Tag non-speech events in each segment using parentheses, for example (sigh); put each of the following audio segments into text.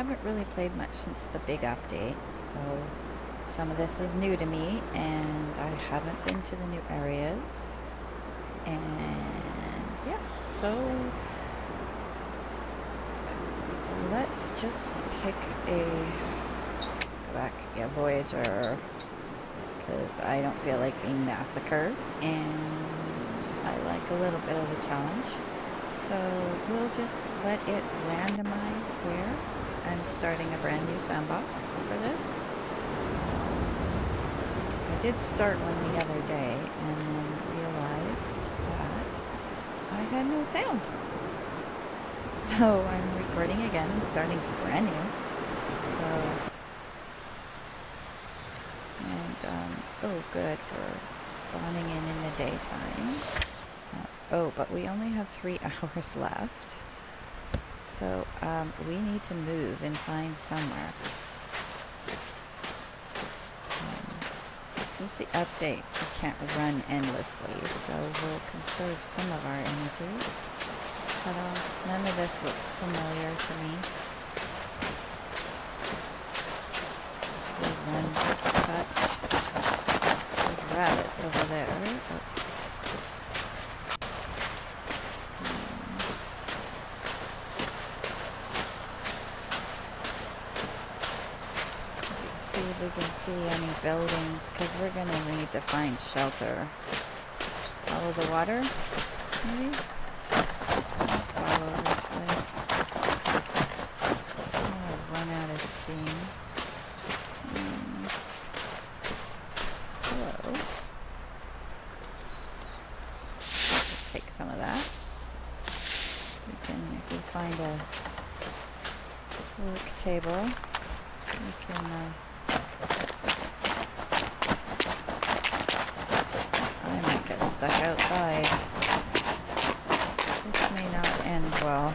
haven't really played much since the big update, so some of this is new to me, and I haven't been to the new areas. And yeah, so let's just pick a. Let's go back. Yeah, Voyageur, because I don't feel like being massacred, and I like a little bit of a challenge. So we'll just let it randomize where I'm starting a brand new sandbox for this. I did start one the other day and then realized that I had no sound. (laughs) So I'm recording again and starting brand new. So, and, um, oh good, we're spawning in in the daytime. Oh, but we only have three (laughs) hours left. So um, we need to move and find somewhere. Um, since the update, we can't run endlessly, so we'll conserve some of our energy. But uh, none of this looks familiar to me. There's one cut. Rabbits over there. Oh. we can see any buildings because we're going to need to find shelter. Follow the water, maybe? Follow this way. I'm run out of steam. Um, take some of that. We can, find a work table, we can uh, stuck outside. This may not end well.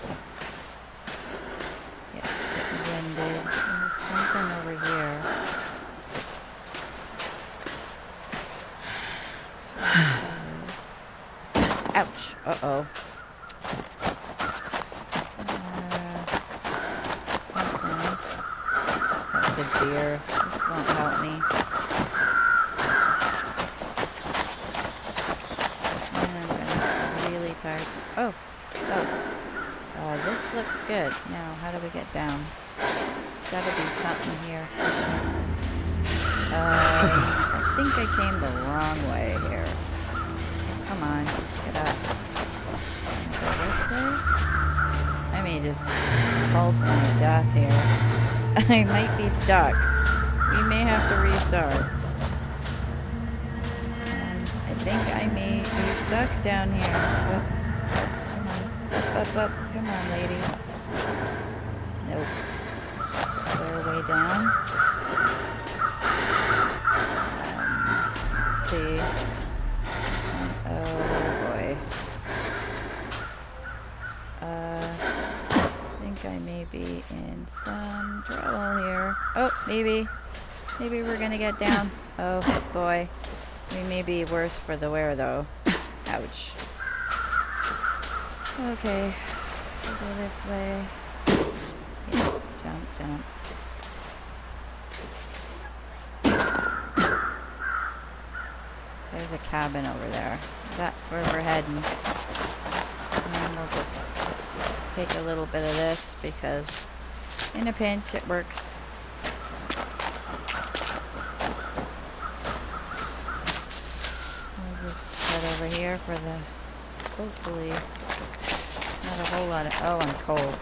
Uh-oh. Uh, That's a deer. This won't help me. And I'm gonna really tired. Oh, oh. Uh, this looks good. Now, how do we get down? There's gotta be something here. Uh, I think I came the wrong way here. Come on, get up this way? I may just fall to my death here. (laughs) I might be stuck. We may have to restart. I think I may be stuck down here. Up, up, up. Come on, lady. Nope. There way down? Um, let's see. Oh, boy. Uh, I think I may be in some trouble here. Oh, maybe. Maybe we're gonna get down. (laughs) Oh, boy. We may be worse for the wear, though. Ouch. Okay. We'll go this way. Yeah, jump, jump. There's a cabin over there. That's where we're heading. And we'll just take a little bit of this because in a pinch it works. I'll just head over here for the, hopefully, not a whole lot of, oh I'm cold.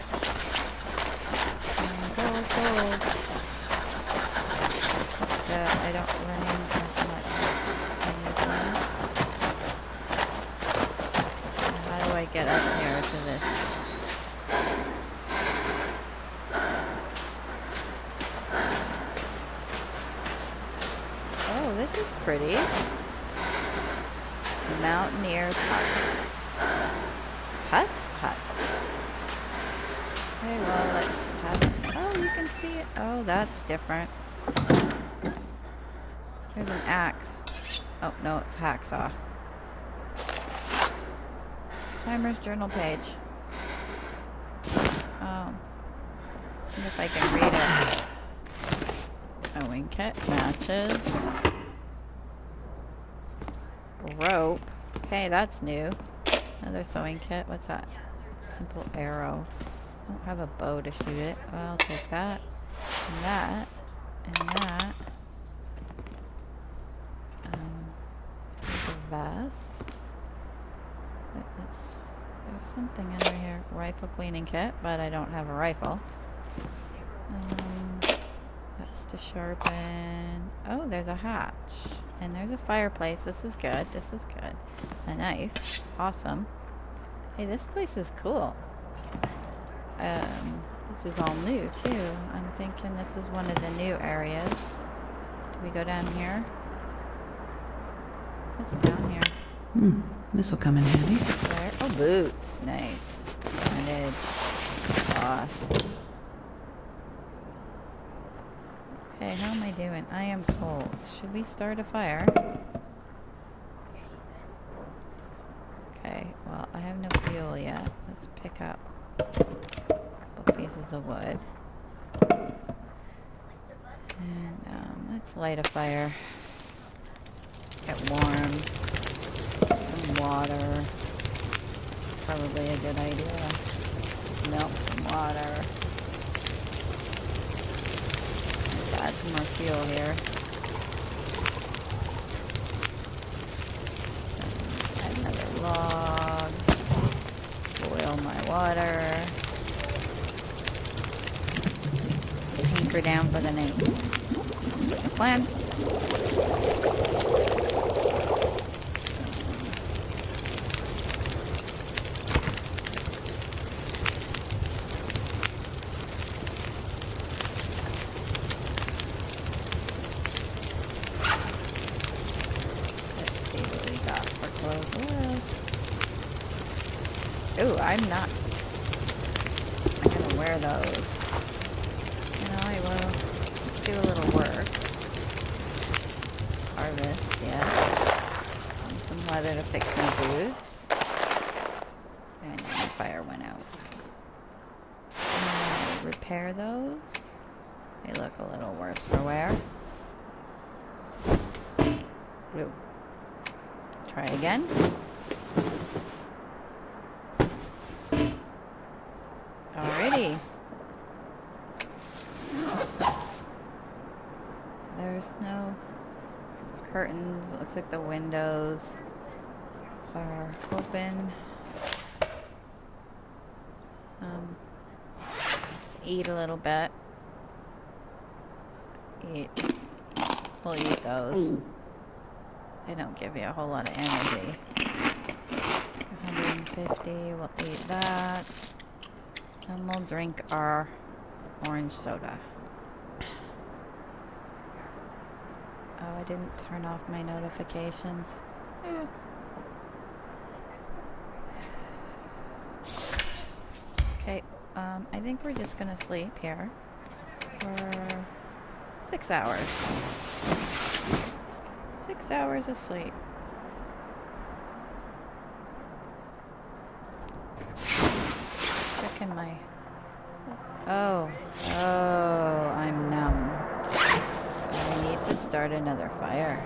I'm cold, cold. I don't run much. How do I get up here to this? Oh, this is pretty. Mountaineer's Huts. Huts? Let's have it. Oh, you can see it. Oh, that's different. There's an axe. Oh, no, it's hacksaw. Climber's journal page. Oh. if I can read it. Sewing kit, matches. Rope. Okay, that's new. Another sewing kit. What's that? Simple arrow. I don't have a bow to shoot it. Well, I'll take that. And that. And that. Um, a vest. Let's, there's something under here. Rifle cleaning kit, but I don't have a rifle. Um, that's to sharpen. Oh, there's a hatch. And there's a fireplace. This is good. This is good. A knife. Awesome. Hey, this place is cool. Um, this is all new, too. I'm thinking this is one of the new areas. Do we go down here? What's down here? Hmm, this will come in handy. There. Oh, boots. Nice. Bandage. Cloth. Okay, how am I doing? I am cold. Should we start a fire? Okay, well, I have no fuel yet. Let's pick up pieces of wood. And um, let's light a fire. Get warm. Some water. Probably a good idea. Melt some water. Let's add some more fuel here. Another log. Boil my water. Anchor down for the night. The plan. Let's see what we got for clothes. Ooh, I'm not. I'm gonna wear those. You know, I will. Let's do a little work. Harvest, yeah. And some leather to fix my boots. And my fire went out. Uh, repair those. They look a little worse for wear. Ooh. Try again. Alrighty. There's no curtains. Looks like the windows are open. Um, eat a little bit. Eat. We'll eat those. They don't give you a whole lot of energy. 150, we'll eat that. And we'll drink our orange soda. I didn't turn off my notifications. Okay, um, I think we're just gonna sleep here for six hours. Six hours of sleep. Checking my. Oh, oh, start another fire.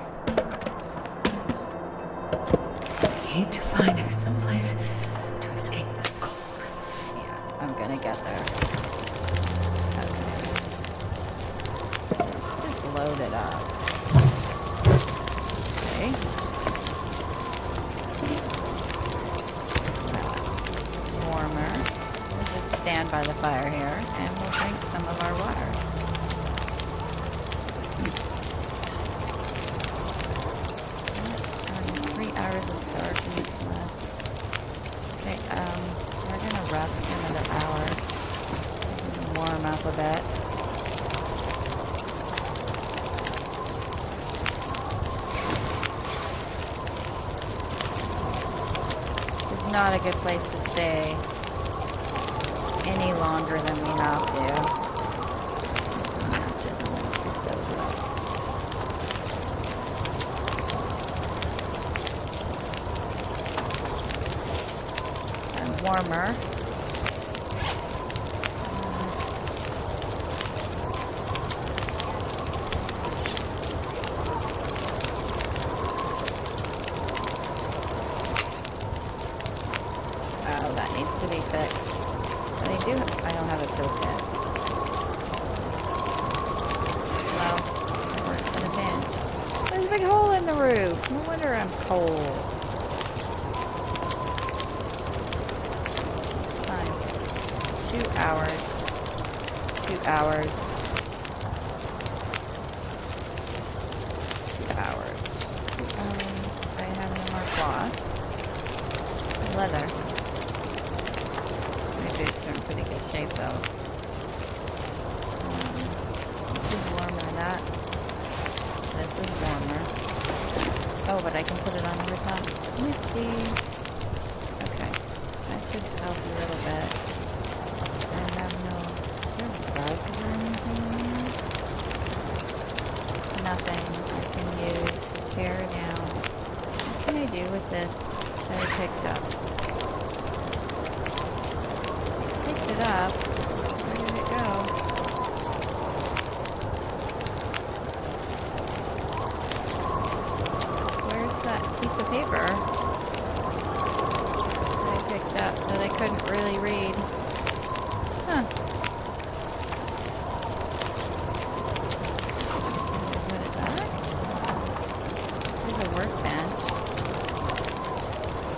I Need to find her someplace to escape this cold. Yeah, I'm gonna get there. Okay. Let's just load it up. Okay. Warmer. We'll just stand by the fire here and we'll drink some of our water. rest for another hour. Warm up a bit. not a good place to stay any longer than we have to. And warmer. I'm cold. Time. Two hours. Two hours. Two hours. Um, I have no more cloth. Leather. My boots are in pretty good shape though. Um, this is warmer than that. This is warmer. Oh, but I can put it on over top. Nifty. Okay. That should help a little bit. I have no bugs or anything? Nothing I can use to tear down. What can I do with this that I picked up? Picked it up. Where did it go? Where's that piece of paper that I picked up that I couldn't really read? Huh. Put it back. There's a workbench.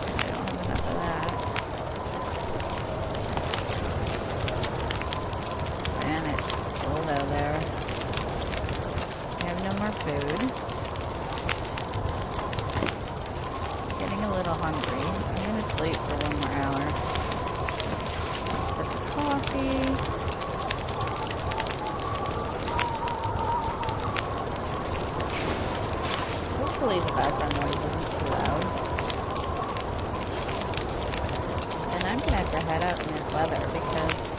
I don't have enough of that. And it's out there. I have no more food. Getting a little hungry. I'm gonna sleep for one more hour. Sip of coffee. Hopefully the background noise isn't too loud. And I'm gonna have to head out in this weather because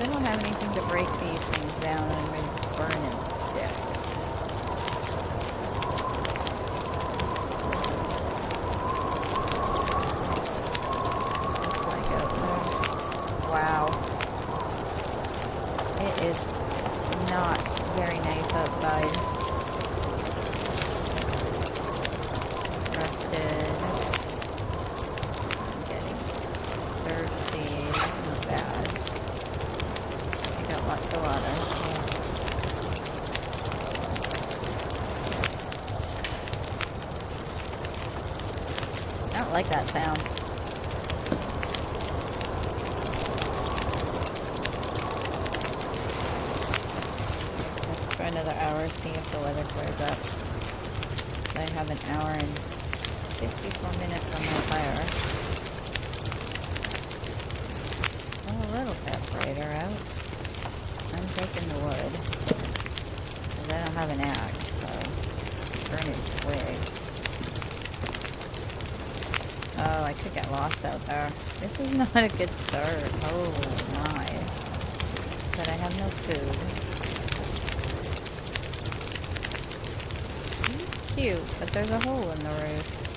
I don't have anything to break these things down and I'm going to burn in sticks. Just like out there. Wow. It is not very nice outside. Rusted. I'm getting thirsty. Not bad. I got lots of water. I don't like that sound. Let's for another hour, see if the weather clears up. I have an hour and 54 minutes on my fire. Oh, a little bit brighter out. I'm taking the wood. Because I don't have an axe, so burning twigs. Oh, I could get lost out there. This is (laughs) not a good start. Oh my. But I have no food. Cute, but there's a hole in the roof.